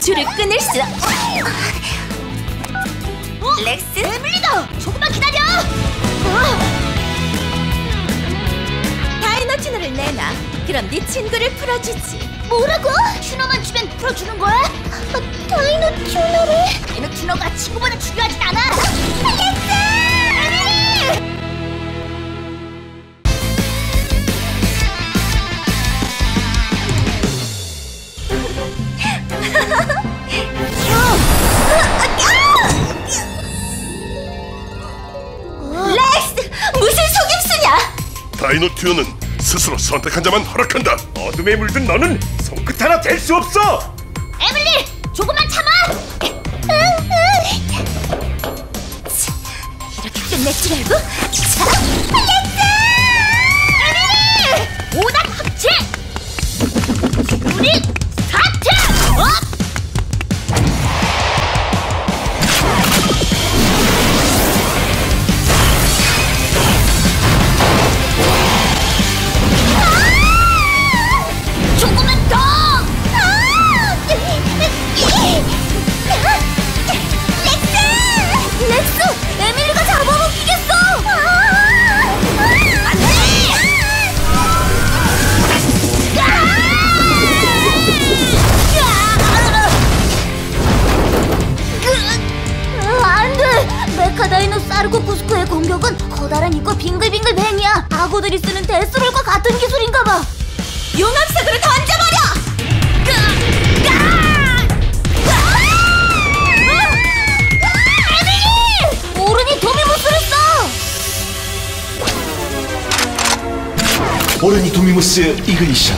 줄을 끊을 수. 렉스? 에밀리다! 조금만 기다려! 다이노 튜너를 내놔. 그럼 네 친구를 풀어주지. 뭐라고? 튜너만 주면 풀어주는 거야? 아, 다이노 튜너를? 다이노 튜너가 친구보다 중요하진 않아! 렉스! 렉스! 무슨 속임수냐? 다이노 튜너는 스스로 선택한 자만 허락한다. 어둠에 물든 너는 손끝 하나 댈 수 없어. 에밀리! 조금만 참아! 이렇게 끝낼 줄 알고? 자, 렉스! 에밀리! 5단 합체! 우리 스타트! Ignition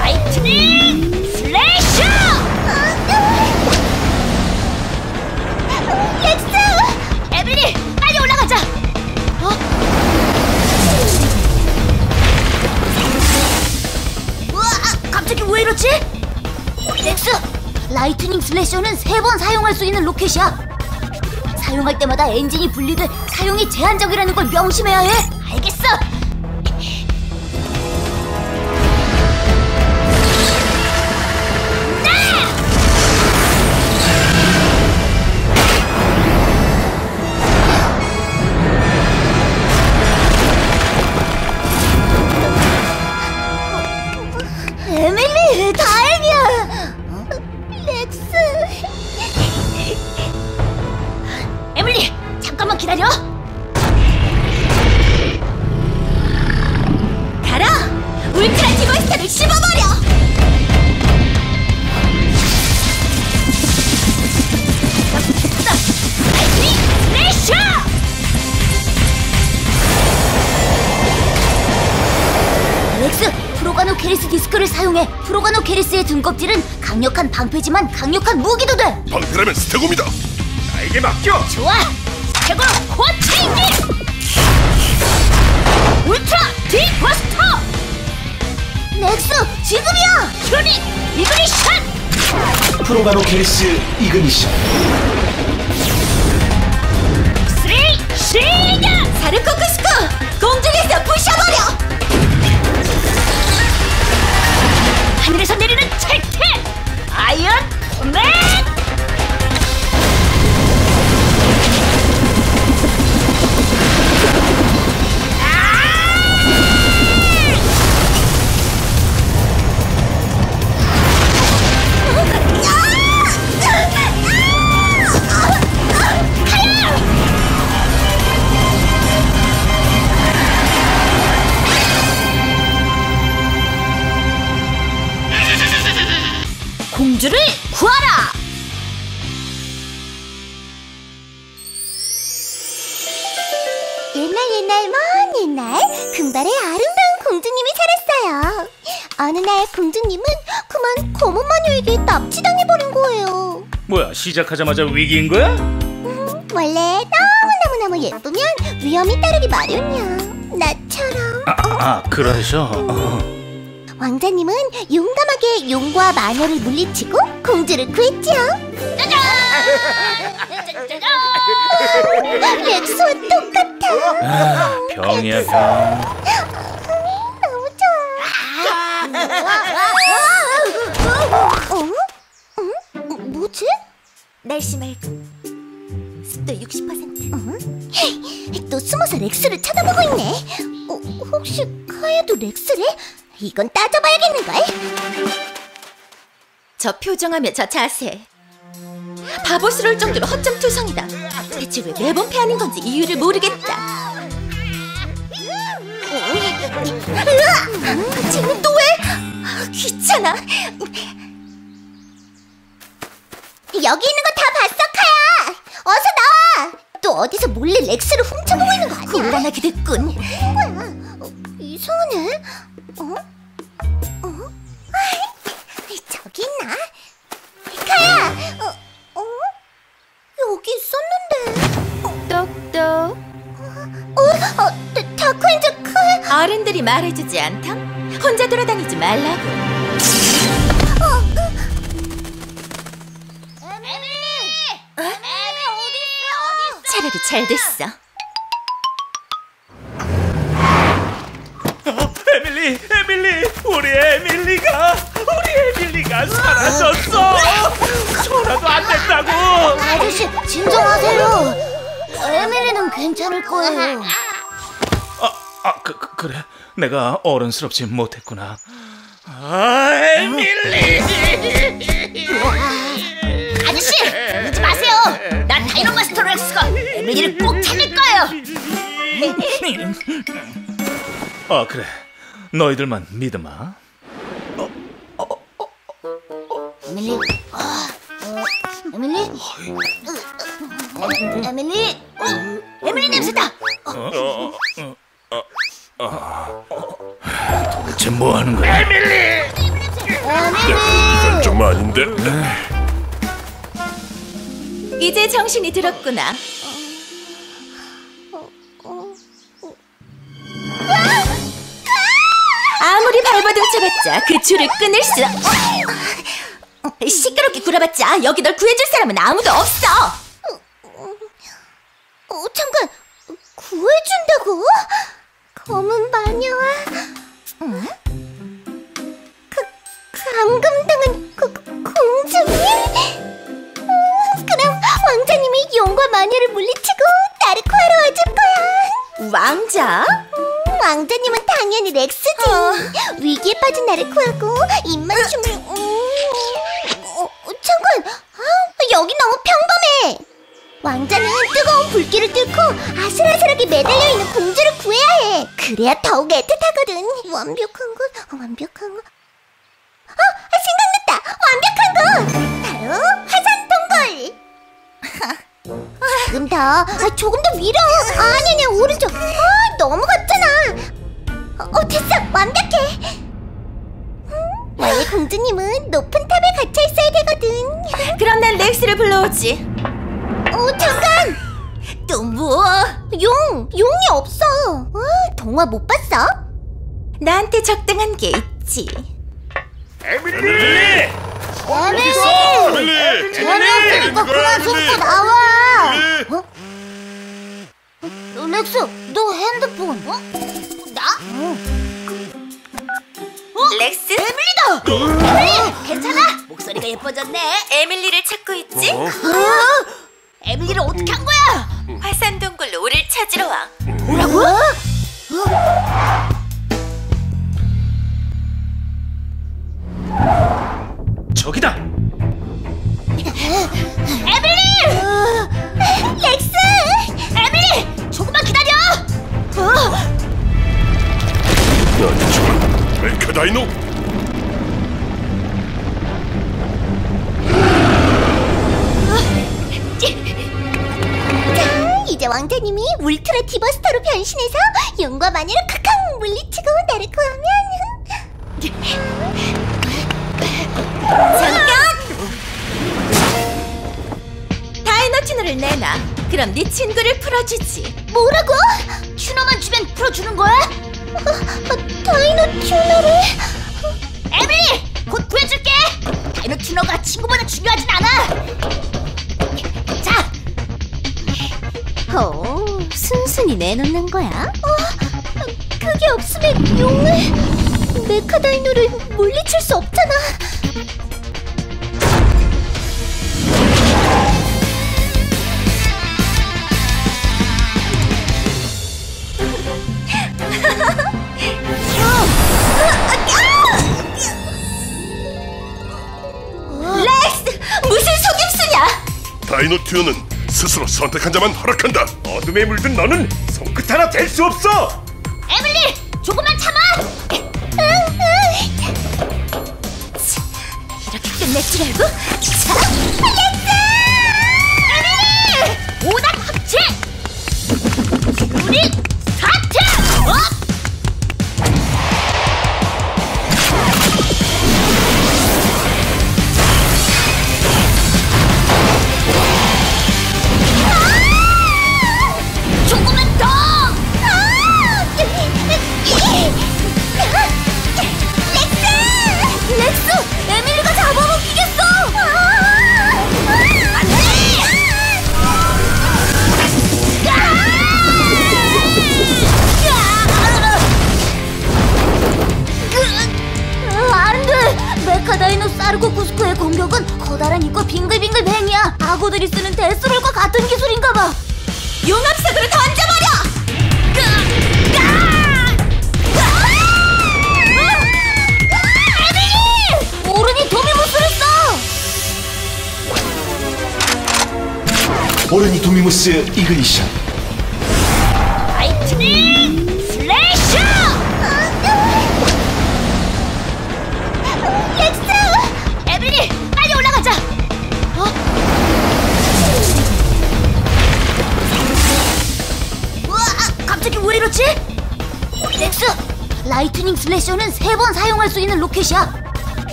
Lightning Slasher! 렉스! 에밀리, 빨리 올라가자! 어? 우와, 갑자기 왜 이러지? 렉스! Lightning Slasher는 세 번 사용할 수 있는 로켓이야! 사용할 때마다 엔진이 분리돼 사용이 제한적이라는 걸 명심해야 해! 강력한 방패지만 강력한 무기도 돼. 방패라면 스테고입니다. 나에게 맡겨. 좋아! 최고로 코어 체인지! 울트라 디버스터! 렉스, 지금이야! 큐닉 이그니션! 프로가노 케리스 이그니션 쓰리, 시작! 사르코크스코! 공중에서 부셔버려! 하늘에서 내리는! 아이언 맨! 옛날 옛날 먼 옛날 금발의 아름다운 공주님이 살았어요. 어느 날 공주님은 그만 검은 마녀에게 납치당해버린 거예요. 뭐야 시작하자마자 위기인 거야? 원래 너무너무너무 예쁘면 위험이 따르기 마련이야. 나처럼. 아, 아 그러셔. 어. 왕자님은 용감하게 용과 마녀를 물리치고 공주를 구했죠. 짜잔! 렉스와 똑같아. 아, 병이야 아, 병. 너무 좋아. 어? 뭐지? 날씨 말고 습도 60%. 응? 또 숨어서 렉스를 쳐다보고 있네. 어, 혹시 카야도 렉스래? 이건 따져봐야겠는걸? 저 표정하며 저 자세 바보스러울 정도로 허점투성이다. 대체 왜 매번 패하는 건지 이유를 모르겠다. 으아! 쟤는 또 왜? 아, 귀찮아. 여기 있는 거 다 봤어, 카야! 어서 나와! 또 어디서 몰래 렉스를 훔쳐보고 있는 거 아니야? 곤란하게 됐군. 뭐야? 어, 이상하네. 어? 어? 저기 있나? 카야! 어? 어? 여기 있었는데. 똑똑. 어? 어? 다- 다크엔저 카야? 어른들이 말해주지 않담? 혼자 돌아다니지 말라고. 에밀리! 에밀리 어디 있어? 어디 차라리 잘 됐어. 어, 에밀리, 에밀리, 우리 에밀리가, 에밀리가 사라졌어. 전화도 안 됐다고. 아저씨 진정하세요. 에밀리는 괜찮을 거예요. 아, 아, 그, 그, 그래. 내가 어른스럽지 못했구나. 아, 에밀리. 아저씨 울지 마세요. 나 다이노마스터 렉스가 에밀리를 꼭 찾을 거예요. 아, 그래. 너희들만 믿어마. 에밀리. 아, 어, 에밀리. 어, 에밀리. 어, 에밀리 냄새다. 대체 뭐 하는 거야? 에밀리. 이건 좀 아닌데. 이제 정신이 들었구나. 아무리 발버둥 쳐봤자 그 줄을 끊을 수. 어, 시끄럽게 굴어봤자 여기 널 구해줄 사람은 아무도 없어. 어, 잠깐. 구해준다고? 검은 마녀와 어? 그 감금당한 그 공주님? 음, 그럼 왕자님이 용과 마녀를 물리치고 나르코하러 와줄 거야. 왕자? 음, 왕자님은 당연히 렉스지. 위기에 빠진 나를 구하고 입맞춤을. 왕자는 뜨거운 불길을 뚫고 아슬아슬하게 매달려 있는 공주를 구해야 해. 그래야 더욱 애틋하거든. 완벽한 것, 완벽한 것. 어, 생각났다. 완벽한 것. 바로 화산 동굴. 조금 더, 아, 조금 더 위로. 아니, 아니, 오른쪽. 아, 넘어갔잖아. 어, 됐어. 완벽해. 음, 원래 공주님은 높은 탑에 갇혀 있어야 되거든. 그럼 난 렉스를 불러오지. 어, 잠깐! 또 뭐? 용! 용이 없어! 어, 동화 못 봤어? 나한테 적당한 게 있지. 에밀리! 에밀리! 재미없으니까 그만 속고 나와! 어? 어, 렉스, 너 핸드폰, 어? 나? 렉스? 에밀리다. 괜찮아? 목소리가 예뻐졌네. 에밀리를 찾고 있지? 어? 에밀리를 어떻게 한 거야? 화산 동굴로 우릴 찾으러 와. 뭐라고? 저기다. 에밀리! 렉스! 에밀리! 조금만 기다려. 어? 아니 저건 메카다이노? 울트라 디버스터로 변신해서 용과 마녀를 칵칵 물리치고 나를 구하면 다이노 튜너를 내놔. 그럼 네 친구를 풀어주지. 뭐라고? 튜너만 주면 풀어주는 거야? 어, 다이노 튜너를 에밀리! 곧 구해줄게! 다이노 튜너가 친구보다 중요하진 않아! 순순히 내놓는 거야? 어? 그게 없으면 용을... 메카다이노를 물리칠 수 없잖아! 무슨 속임수냐! 다이노 튜어는 스스로 선택한 자만 허락한다! 어둠에 물든 너는 손끝 하나 댈수 없어. 에밀리, 조금만 참아. 이렇게 끝낼 줄 알고? 자, 에밀리, 오단 합체. 우리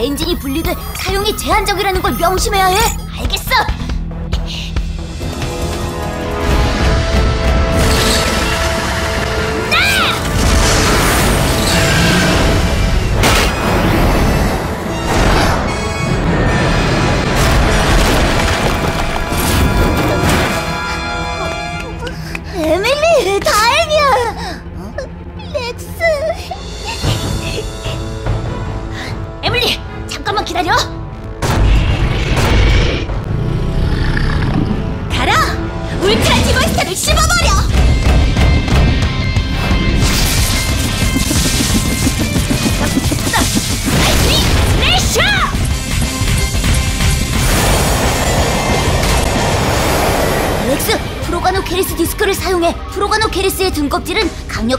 엔진이 분리돼 사용이 제한적이라는 걸 명심해야 해.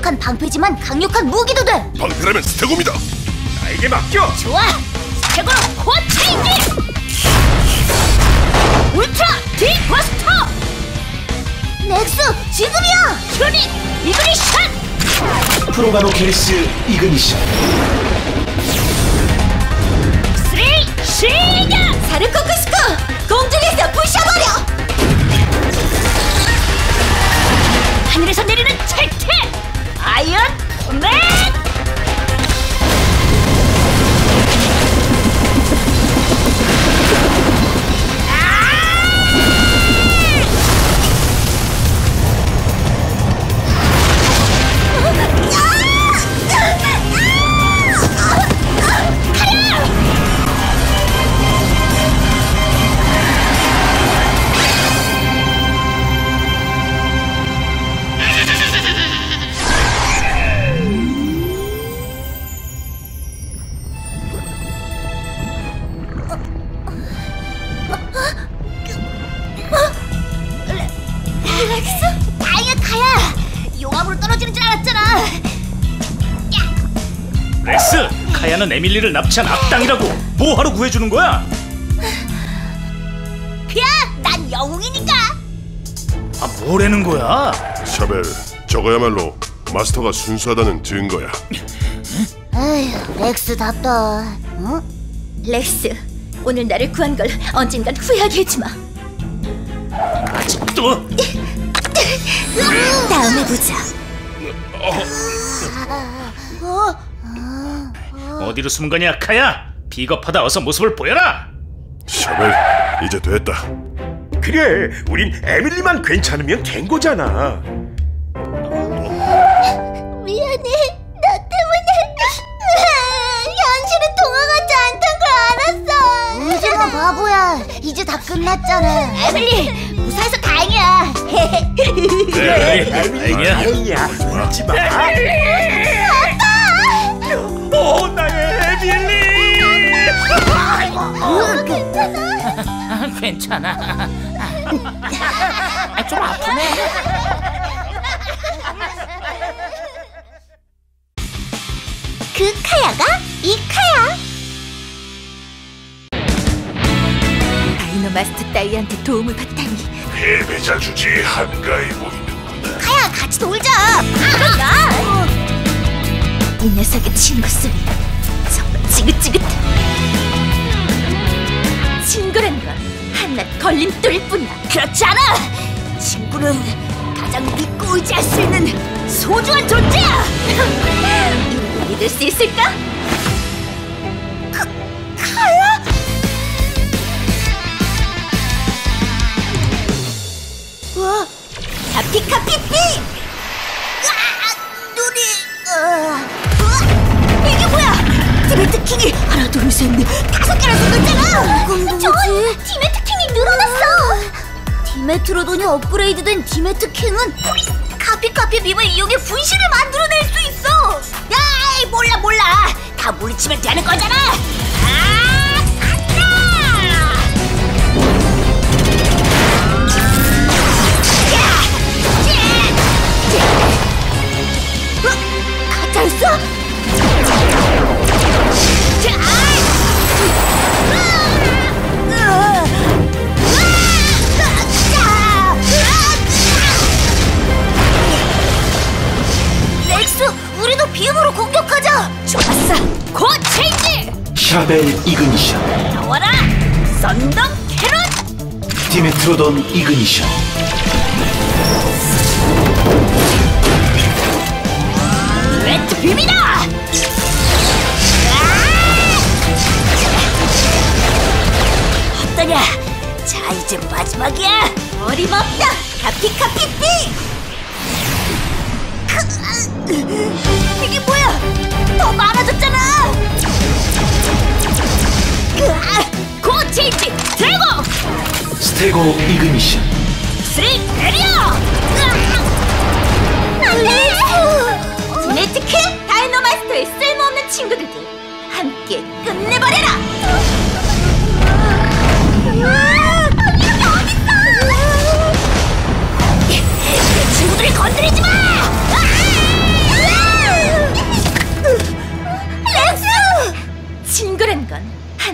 강력한 방패지만 강력한 무기도 돼. 방패라면 스테고입니다. 나에게 맡겨. 좋아, 스테고 core change. 울트라 디버스터. 렉스, 지금이야. tuning ignition. 프로가노케리스 ignition three 시작. 사르코스쿠스! 공중에서 부셔버려! 하늘에서 내리는. 아이언 맨. 렉 에밀리를 납치한 악당이라고. 뭐하러 구해주는 거야? 그야 난 영웅이니까 아, 뭐라는 거야? 샤벨, 저거야말로 마스터가 순수하다는 증거야. 에휴 렉스답다 어? 렉스, 오늘 나를 구한 걸 언젠간 후회하게 해주마. 또 다음에 보자. 어 디로 숨은 거냐, 카야? 비겁하다. 어서 모습을 보여라. 샤벨, 이제 됐다. 그래, 우린 에밀리만 괜찮으면 된 거잖아. 미안해. 나 때문에 현실은 동화 같지 않단 걸 알았어. 울지마 바보야 이제 다 끝났잖아 에밀리 무사해서 다행이야 그래, 다행이야. 울지 마. 오, 나의 에 괜찮아? 괜찮아. 아, 좀 아프네. 그 카야가 이 카야. 다이노마스터 따위한테 도움을 받다니 패배자 주제에 한가해 보이는구나. 카야 같이 놀자. 이 녀석의 친구 소리 정말 지긋지긋해 친구란 건 한낱 걸림돌일 뿐이야 그렇지 않아! 친구는 가장 믿고 의지할 수 있는 소중한 존재야! 믿을 수 있을까? 카피카피피. 눈이... 어... 어? 이게 뭐야! 디메트 킹이 하나 둘 셋 넷 다섯 개나 생겼잖아! 이건 누구지? 저 디메트 킹이 늘어났어. 디메트로돈이 업그레이드된 디메트 킹은 카피카피 빔을 이용해 분신을 만들어낼 수 있어! 야, 이 몰라 몰라! 다 물리치면 되는 거잖아! 아, 간다! 야! 야! 야! 어? 가짜였어? 우리도 비음으로 공격하자. 좋았어. 곧 체인지. 샤벨 이그니션 나와라. 썬더 캐럿. 디메트로돈 이그니션 레트 빔이다. 어떠냐? 자, 이제 마지막이야. 어림없다 카피 카피피 이게 뭐야? 더 많아졌잖아. core change. 드래고. 스테고 ignition three area. 디메트 킹 다이노마스터의 쓸모없는 친구들도 함께 끝내버려라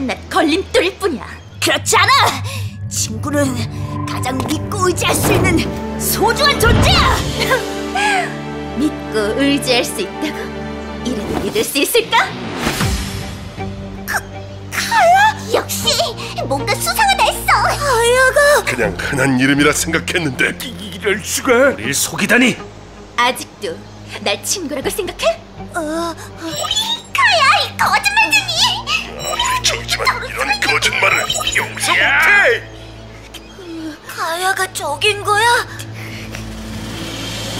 한낱 걸림돌일 뿐이야 그렇지 않아! 친구는 가장 믿고 의지할 수 있는 소중한 존재야! 믿고 의지할 수 있다고? 이래도 믿을 수 있을까? 역시 뭔가 수상하다 했어. 아야가 그냥 흔한 이름이라 생각했는데 이 럴 수가. 우릴 속이다니. 아직도 날 친구라고 생각해? 어, 카야 이 거짓말 못해. 가야가 적인 거야?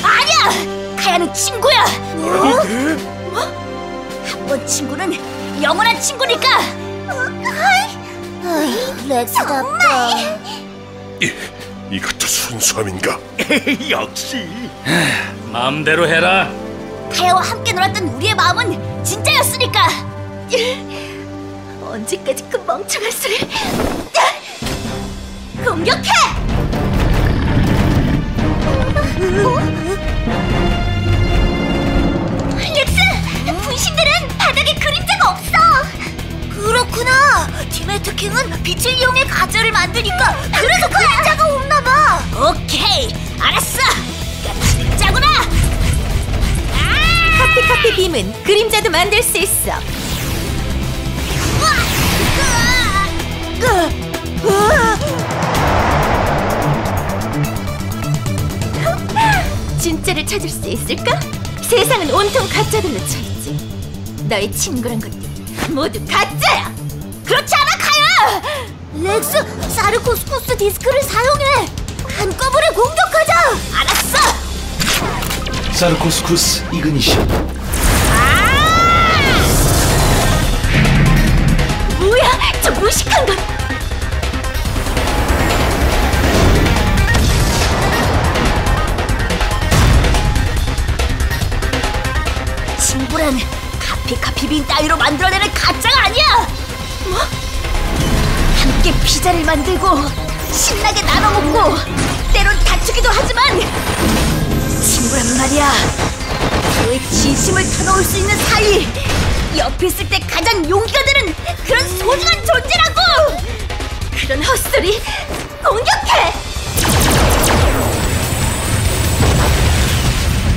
아니야! 가야는 친구야! 어? 한번 친구는 영원한 친구니까! 렉스답다 이, 이것도 순수함인가? 역시. 마음대로 해라. 가야와 함께 놀았던 우리의 마음은 진짜였으니까! 언제까지 그 멍청한 소리 공격해! 렉스, 분신들은 바닥에 그림자가 없어. 그렇구나! 디메트 킹은 빛을 이용해 가짜를 만드니까 그래서 그림자가 없나봐! 오케이! 알았어! 진짜구나! 카피카피 빔은 그림자도 만들 수 있어 진짜를 찾을 수 있을까? 세상은 온통 가짜들로 차있지 너의 친구란 것들 모두 가짜야 그렇지 않아, 카야! 렉스, 사르코스코스 디스크를 사용해! 한꺼번에 공격하자! 알았어! 사르코스쿠스 이그니션 뭐야 저 무식한 건 카피빈 따위로 만들어내는 가짜가 아니야! 뭐? 한 함께 피자를 만들고 신나게 나눠 먹고 때론 다투기도 하지만 친구란 말이야 서로의 진심을 터놓을 수 있는 사이 옆에 있을 때 가장 용기가 되는 그런 소중한 존재라고 그런 헛소리 공격해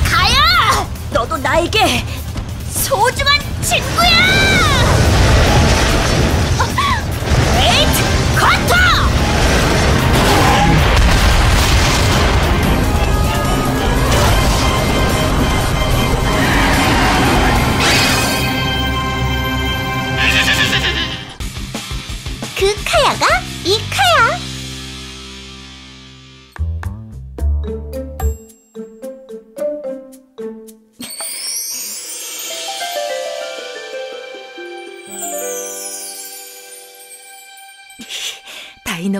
가야 너도 나에게 소중한 친구야! 그 카야가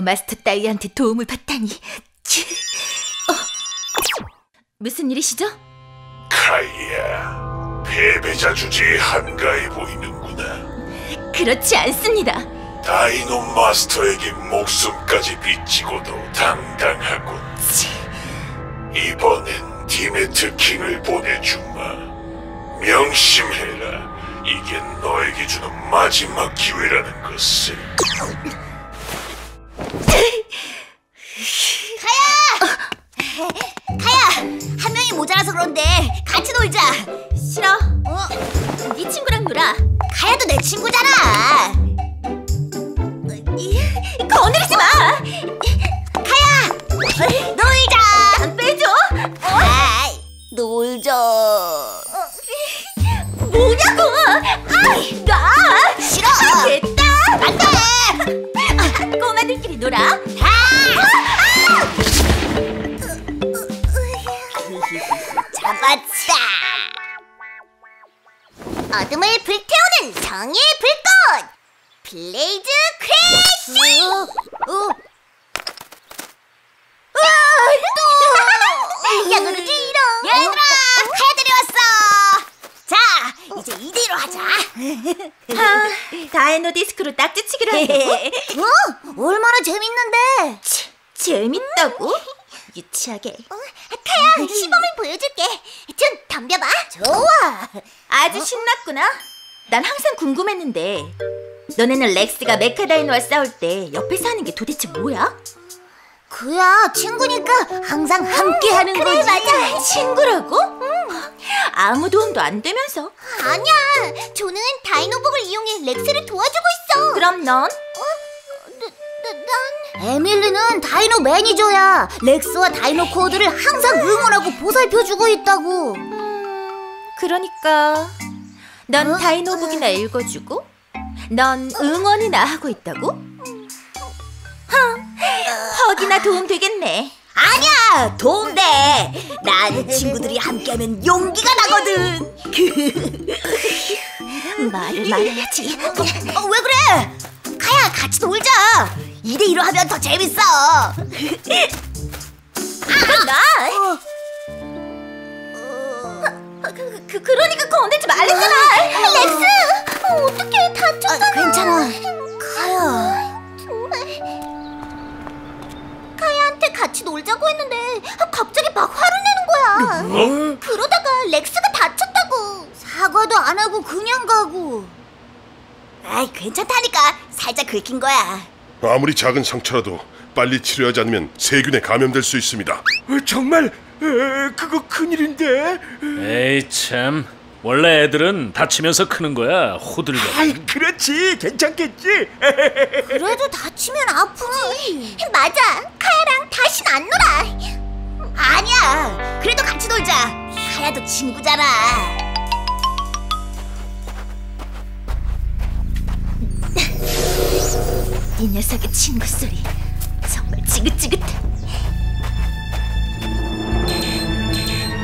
마스터 따위한테 도움을 받다니. 치. 어. 무슨 일이시죠? 카이야, 패배자 주제에 한가해 보이는구나. 그렇지 않습니다. 다이노 마스터에게 목숨까지 비치고도 당당하군. 이번엔 디메트 킹을 보내주마. 명심해라. 이게 너에게 주는 마지막 기회라는 것을. 그런데 같이 놀자 싫어. 어? 네 친구랑 놀아. 가야도 내 친구잖아 거느리지 마. 가야 놀자 안 빼줘. 아이, 놀자 뭐냐고. 아이, 나. 싫어 됐다. 안 돼 꼬마들끼리 놀아. 잡았다 어둠을 불태우는 정의의 불꽃. blaze crash. 어, 어. 양으로 지로. 얘들아 카야 데려왔어 자 이제 2대1로 하자 하, 다이노 디스크로 딱지치기를 한다고? 어? 얼마나 재밌는데 재밌다고? 유치하게. 카야 시범을 보여줄게. 좀 덤벼봐. 좋아 아주 신났구나. 난 항상 궁금했는데 너네는 렉스가 메카다이노와 싸울 때 옆에서 하는 게 도대체 뭐야? 그야 친구니까 항상 함께 하는 거지 맞아. 친구라고? 아무 도움도 안 되면서. 아니야. 조는 다이노복을 이용해 렉스를 도와주고 있어. 그럼 넌? 에밀리는 다이노 매니저야. 렉스와 다이노 코어들을 항상 응원하고 보살펴주고 있다고. 그러니까 넌 다이노북이나 읽어주고 넌 응원이나 하고 있다고? 허, 헉이나 도움 되겠네. 아니야 도움돼. 난 친구들이 함께하면 용기가 나거든. 말을 말해야지. 어, 왜 그래? 가야 같이 놀자 2대2로 하면 더 재밌어 나. 그, 그, 그러니까 건들지 말랬잖아. 렉스. 어, 어떻게 다쳤잖아. 아, 괜찮아 가야 카야한테 같이 놀자고 했는데 갑자기 막 화를 내는 거야. 그러다가 렉스가 다쳤다고. 사과도 안 하고 그냥 가고 아이 괜찮다니까 살짝 긁힌 거야 아무리 작은 상처라도 빨리 치료하지 않으면 세균에 감염될 수 있습니다. 정말 에, 그거 큰일인데. 에이 참 원래 애들은 다치면서 크는 거야 호들갑 아이 그렇지 괜찮겠지. 그래도 다치면 아프지 맞아. 카야랑 다신 안 놀아. 아니야 그래도 같이 놀자 하야도 친구잖아 이 녀석의 친구 소리 정말 지긋지긋해.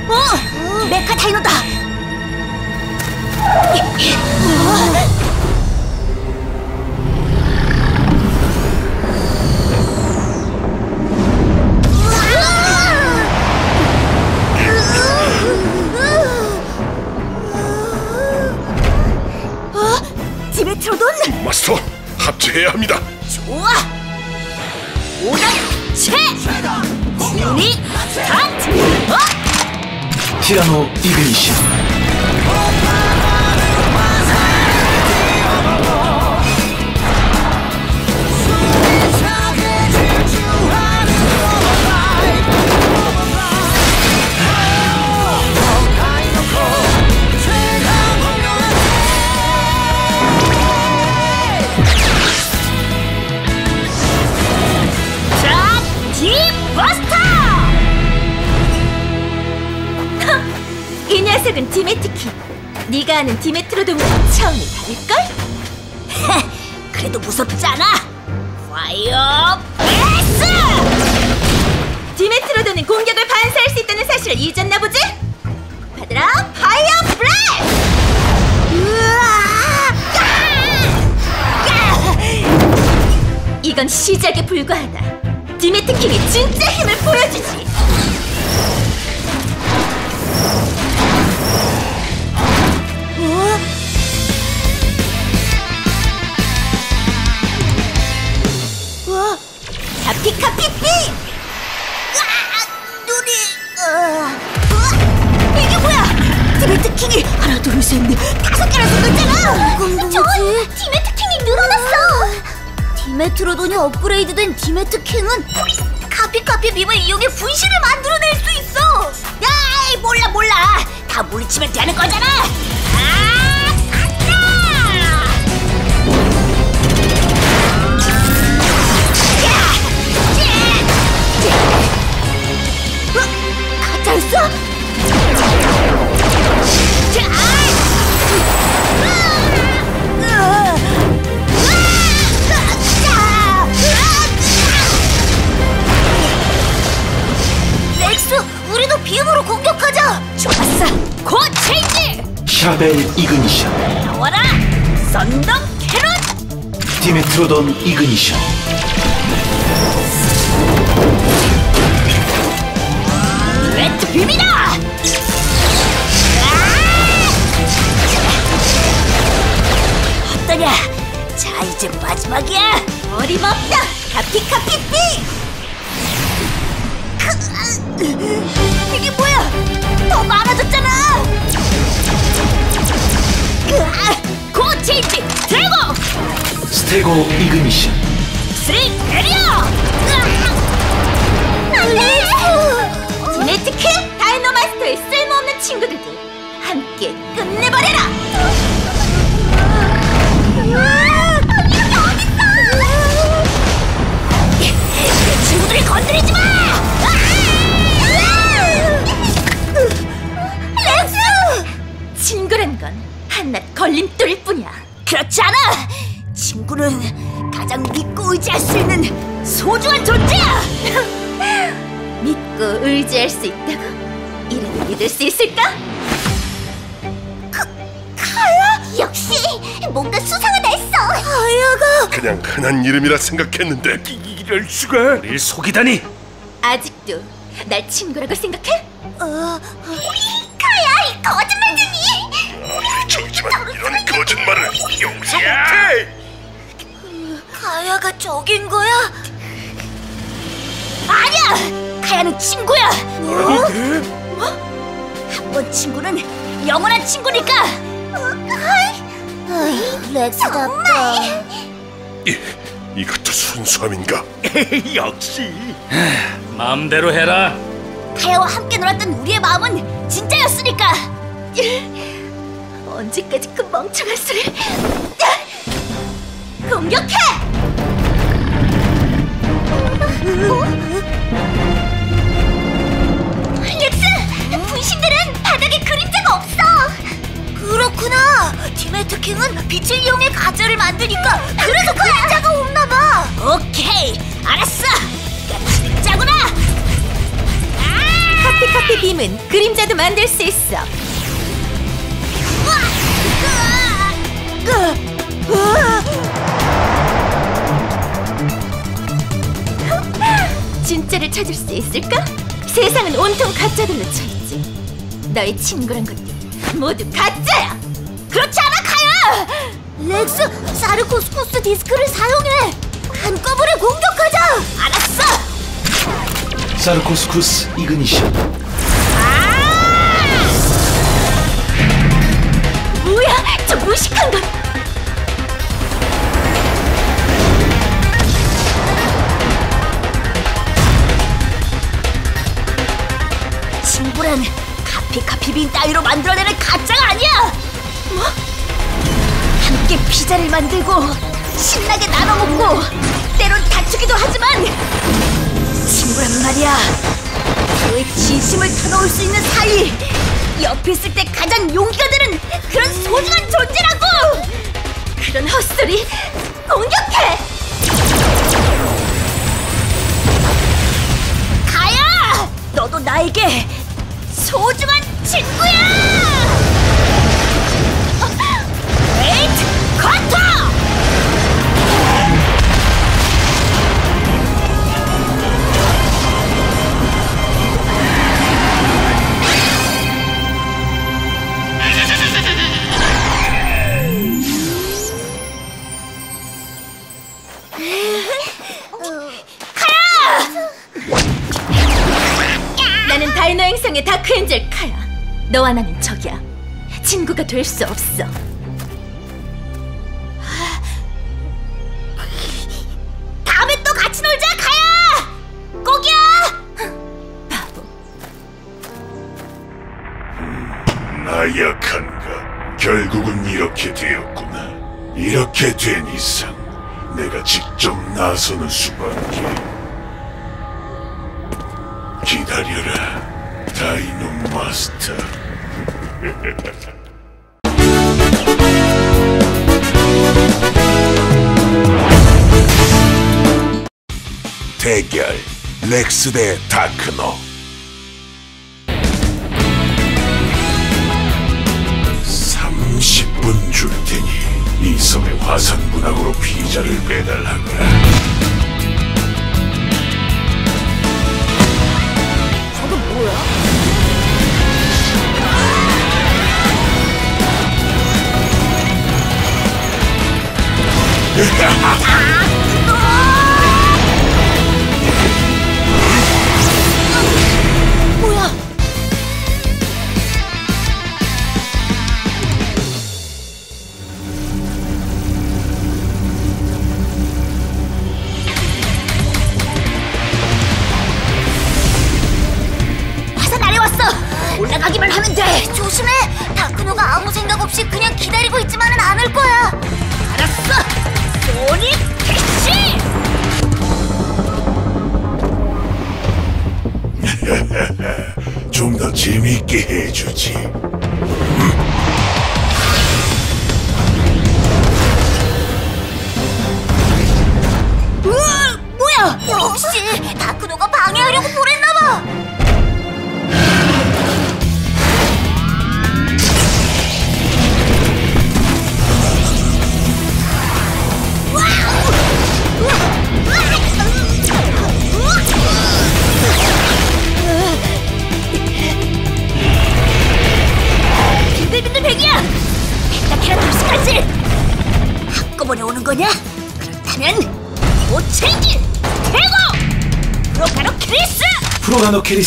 어! 메카 다이노다 어? 마스터, 합체해야 합니다. 좋아! 오당체! 준비 스타트! 어? 티라노 이그니 녀석은 디메트킹. 네가 아는 디메트로돈과 차원이 다를걸? 그래도 무섭지 않아! 파이어 베이스! 디메트로돈은 공격을 반사할 수 있다는 사실을 잊었나 보지? 받아라 fire breath! 이건 시작에 불과하다. 디메트킹이 진짜 힘을 보여주지. 킹이 하나 둘셋넷 다섯 개나 생겼잖아! 이건 뭐지? 디메트 킹이 늘어났어! 디메트로돈이 업그레이드된 디메트 킹은 카피카피 빔을 이용해 분신을 만들어낼 수 있어! 야이 몰라 몰라! 다 물리치면 되는 거잖아! 아! 간다! 가짜였어? 우리도 비음으로 공격하자. 좋았어. 고 체인지. 샤벨 이그니션 나와라. 썬덤 캐럿. 디메트로돈 이그니션 레트 빔이다. 어떠냐? 자, 이제 마지막이야. 어림없다. 카피 카피피! 이게 뭐야? 더 많아졌잖아. 으아, core change 드래고 스테고 ignition three area. 안돼. 디메트킹 다이노마스터의 쓸모없는 친구들도 함께 끝내버려라! 건드리지 마! 렉스! 친구란 건 한낱 걸림돌일 뿐이야. 그렇지 않아! 친구는 가장 믿고 의지할 수 있는 소중한 존재야! 믿고 의지할 수 있다고? 이래도 믿을 수 있을까? 역시 뭔가 수상하다 했어. 아야가 그냥 흔한 이름이라 생각했는데 이럴 수가. 우릴 속이다니. 아직도 날 친구라고 생각해? 어, 카야, 이 거짓말쟁이. 저기지만 이런 거짓말을 용서 못해. 가야가 저긴 거야? 아니야! 가야는 친구야! 한번 친구는 영원한 친구니까! 렉스 답다 이, 이것도 순수함인가? 역시. 마음대로 해라. 가야와 함께 놀았던 우리의 마음은 진짜였으니까! 언제까지 그 멍청한 소리를 공격해! 디메트 킹은 빛을 이용해 가짜를 만드니까 그래서 그림자가 없나봐! 오케이! 알았어! 진짜구나! 카피카피 빔은 그림자도 만들 수 있어. 진짜를 찾을 수 있을까? 세상은 온통 가짜들로 차있지. 너의 친구란 것도 모두 가짜야. 렉스, 사르코스쿠스 디스크를 사용해! 한꺼번에 공격하자! 알았어! 사르코스쿠스 ignition 뭐야, 저 무식한 건. 친구란 카피카피빈 따위로 만들어내는 가짜가 아니야! 뭐? 함께 피자를 만들고 신나게 나눠 먹고 때론 다투기도 하지만 친구란 말이야 너의 진심을 터놓을 수 있는 사이 옆에 있을 때 가장 용기가 되는 그런 소중한 존재라고! 그런 헛소리 공격해! 가야! 너도 나에게 소중한 친구야! 엔젤 카야. 너와 나는 적이야. 친구가 될 수 없어. 다음에 또 같이 놀자, 가야! 꼭이야! 바보. 나약한가? 결국은 이렇게 되었구나. 이렇게 된 이상 내가 직접 나서는 수밖에. 기다려라, 다이노 마스터. 대결 렉스 대 다크노 30분 줄 테니 이 섬의 화산 문학으로 배달하거라 뭐야?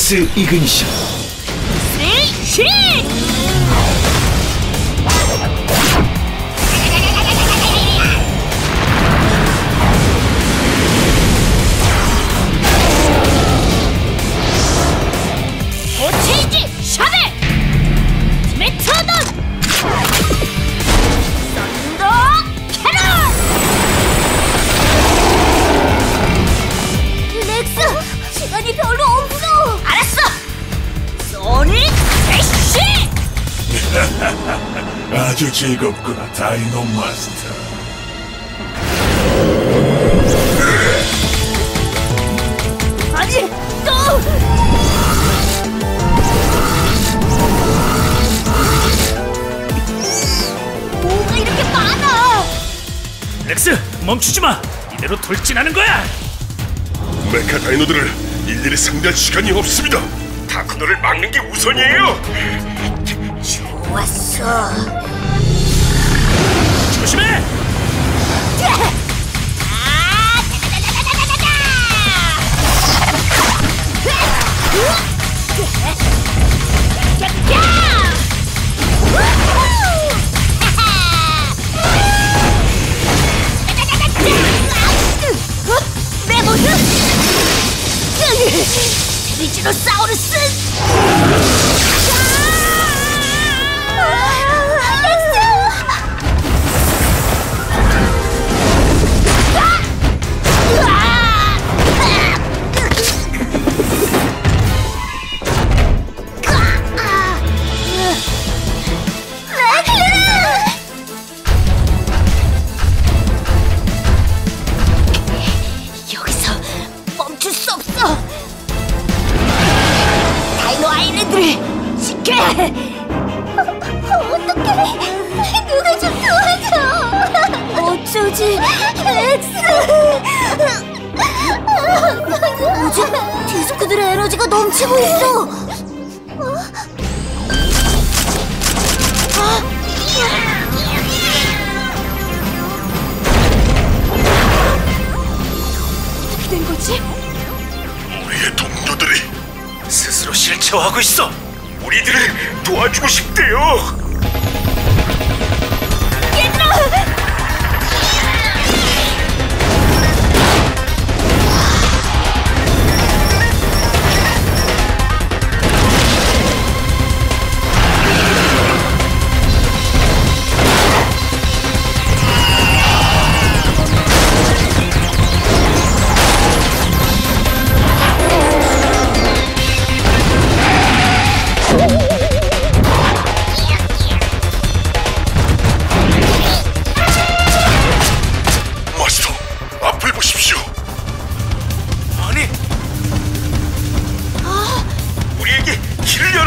프로가노 캐리스 아주 즐겁구나 다이노 마스터 아니 또! 뭐가 이렇게 많아? 렉스 멈추지 마. 이대로 돌진하는 거야. 메카 다이노들을 일일이 상대할 시간이 없습니다. 다크노를 막는 게 우선이에요. 좋았어. 進め!一のさ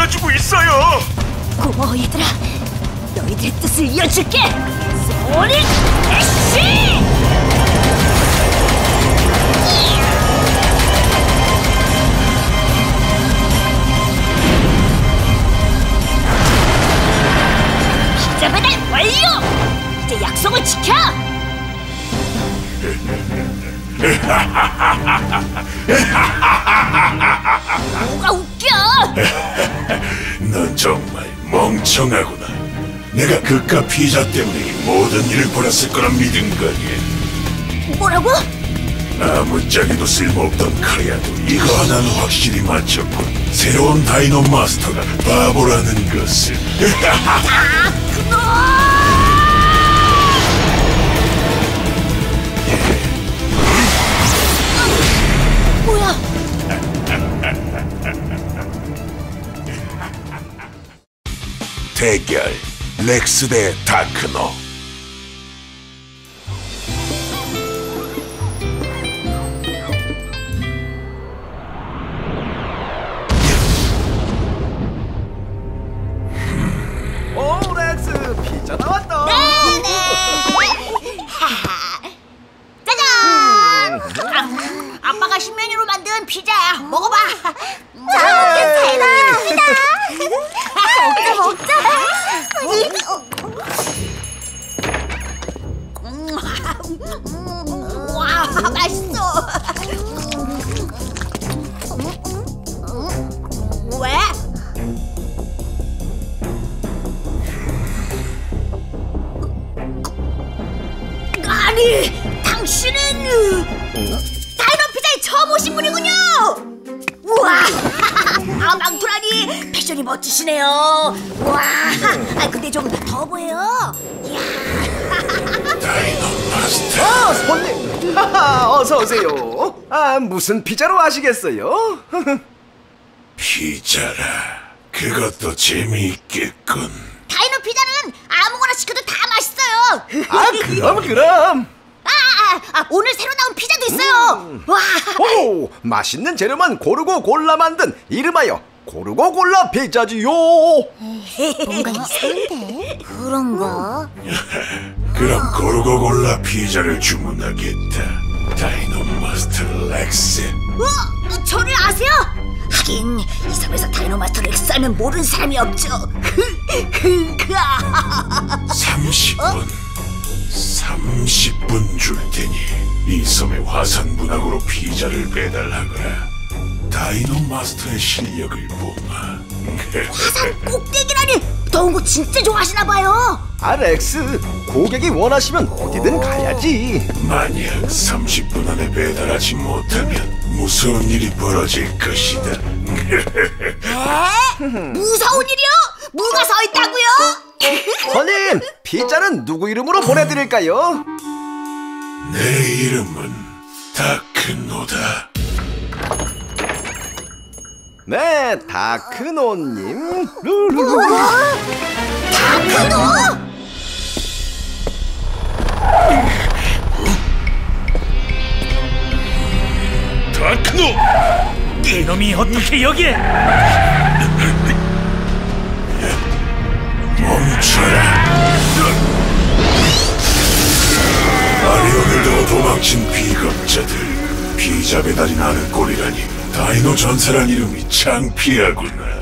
길을 열어주고 있어요. 고마워 얘들아. 너희들의 뜻을 이어줄게. 소닉 애쉬 피자 배달 완료! 이제 약속을 지켜! 뭐가 웃 겨 넌 정말 멍청하구나. 내가 그깟 피자 때문에 이 모든 일을 벌였을 거란 믿은 거니. 뭐라고? 아무짝에도 쓸모없던 카리아도 이거 하나는 확실히 맞췄군. 새로운 다이노 마스터가 바보라는 것을. 뭐야 대결 렉스 대 다크노. 무슨 피자로 하시겠어요? 피자라. 그것도 재미있겠군. 다이노 피자는 아무거나 시켜도 다 맛있어요. 아 그럼 그럼 아, 아, 아, 오늘 새로 나온 피자도 있어요. 와, 오 맛있는 재료만 고르고 골라 만든 이름하여 고르고 골라 피자지요 뭔가 이상한데? 그런가? 그럼 고르고 골라 피자를 주문하겠다. 다이노 마스터 렉스. 어? 저를 아세요? 하긴 이 섬에서 다이노 마스터 렉스 하면 모르는 사람이 없죠. 30분. 30분 줄 테니 이 섬의 화산 분화구로 피자를 배달하거라. 다이노 마스터의 실력을 보 마. 꼭대기라니 더운 거 진짜 좋아하시나 봐요. 알렉스, 고객이 원하시면 어디든 가야지. 만약 30분 안에 배달하지 못하면 무서운 일이 벌어질 것이다. 무서운 일이요? 무가 서 있다고요? 손님, 피자는 누구 이름으로 보내드릴까요? 내 이름은 다크노다. 네, 다크노님. 루루루. 다크노! 이놈이 어떻게 여기에? 멈춰라. 아니 오늘도 도망친 비겁자들. 피자 배달이 나는 꼴이라니. 다이노 전사란 이름이 창피하구나.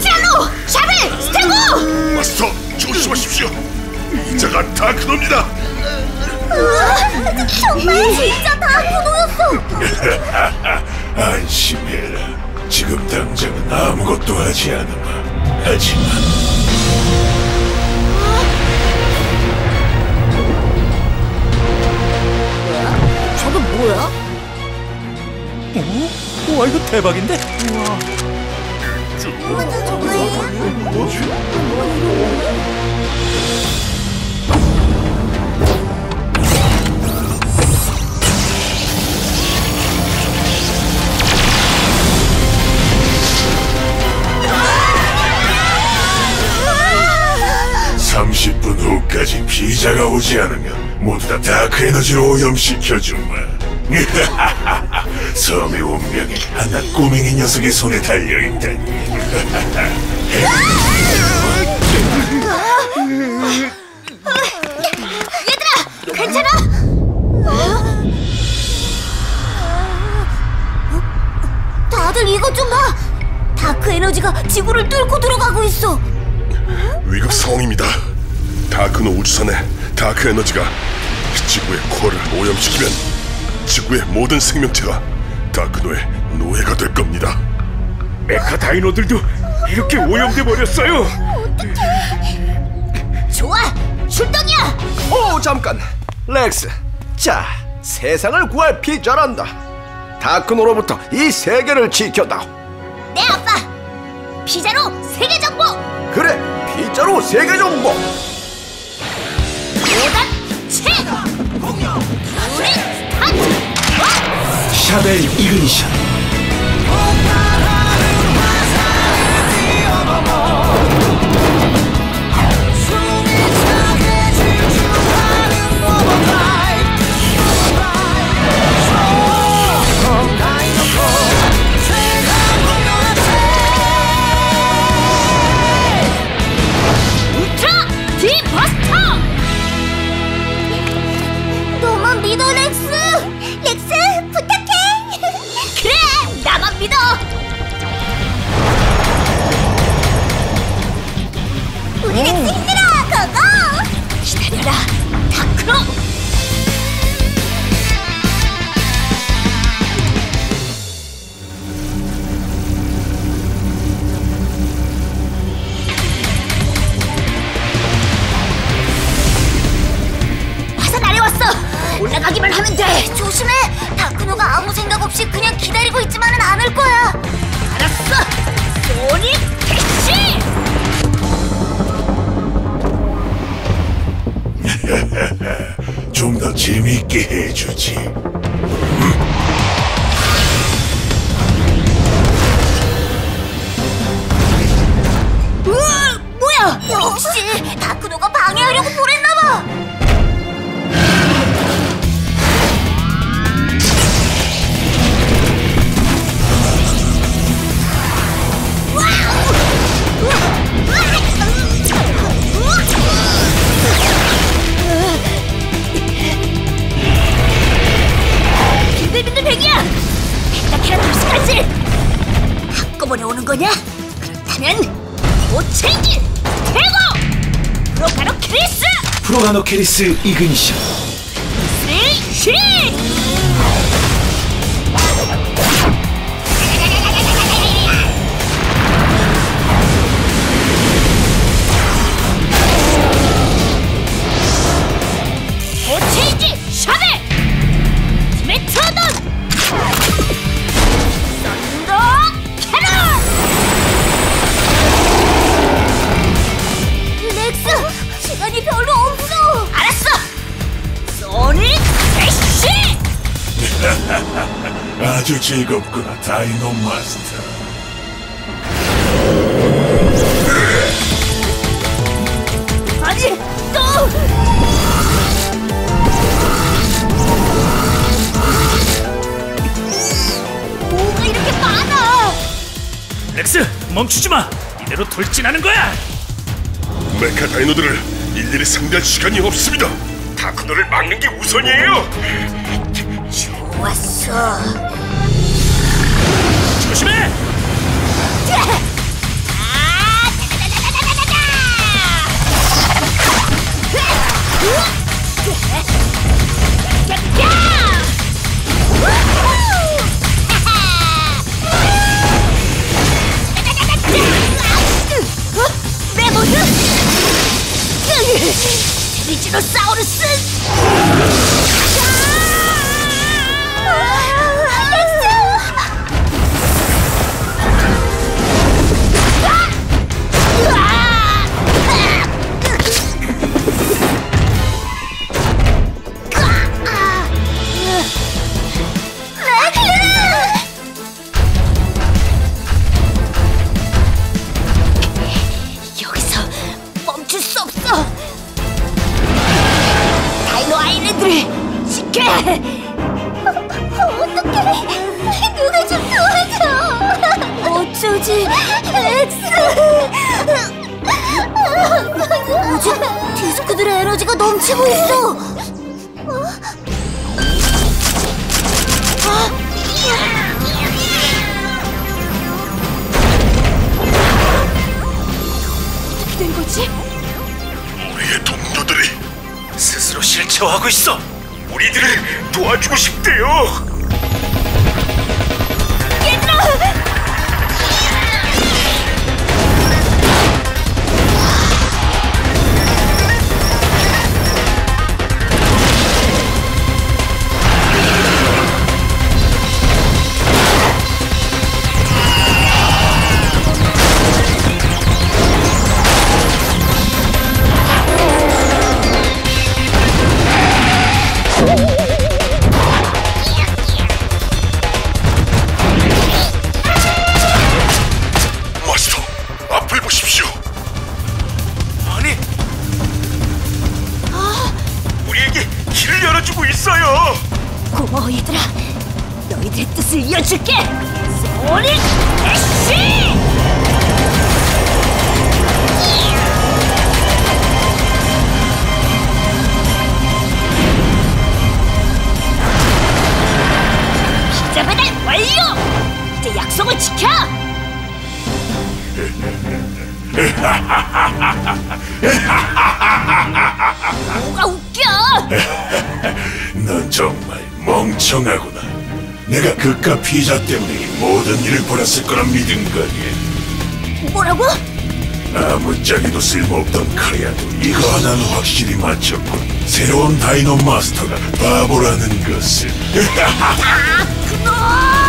젤로! 샤벨! 스테고! 마스터, 조심하십시오. 이자가 다크노입니다. 정말 진짜 다크노였어. 안심해라. 지금 당장은 아무것도 하지 않아봐. 하지만 저거 뭐야? 와 이거 대박인데? 삼 30분 후까지 피자가 오지 않으면 모두 다 다크 에너지로 오염시켜주마. 섬의 운명이 하나 꼬맹이 녀석의 손에 달려있다니. 괜찮아? 다들 이것 좀 봐! 다크 에너지가 지구를 뚫고 들어가고 있어! 위급 상황입니다. 다크노 우주선의 다크 에너지가 지구의 코어를 오염시키면 지구의 모든 생명체가 다크노의 노예가 될 겁니다. 메카 다이노들도 이렇게 오염돼 버렸어요. 좋아! 출동이야! 오 잠깐 렉스 자 세상을 구할 피자란다 다크노로부터 이 세계를 지켜다오 네 아빠! 피자로 세계 정보! 그래 피자로 세계 정보! 샤벨 이그니션 크리스! 프로가노 캐리스 이그 즐겁구나 다이노 마스터 아니, 또! 뭐가 이렇게 많아? 렉스 멈추지 마. 이대로 돌진하는 거야. 메카 다이노들을 일일이 상대할 시간이 없습니다. 다크너를 막는 게 우선이에요. 왔어. 조심해. 멍청하구나 내가 그깟 피자 때문에 이 모든 일을 벌였을 거란 믿은 거니 뭐라고? 아무짝에도 쓸모없던 카리아도 이거 하나는 확실히 맞췄군 새로운 다이노 마스터가 바보라는 것을 그놈!